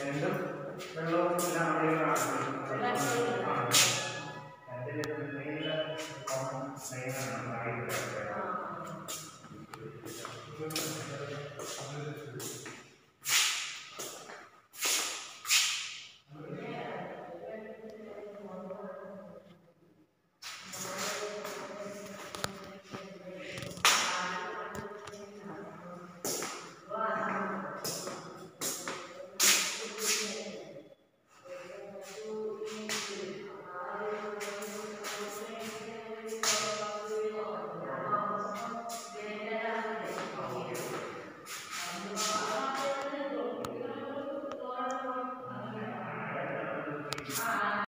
രണ്ടും വെള്ളവും എല്ലാം അവിടെയാണ് രണ്ടിലും നീണ്ട നയങ്ങളാണ് താഴെ Amen.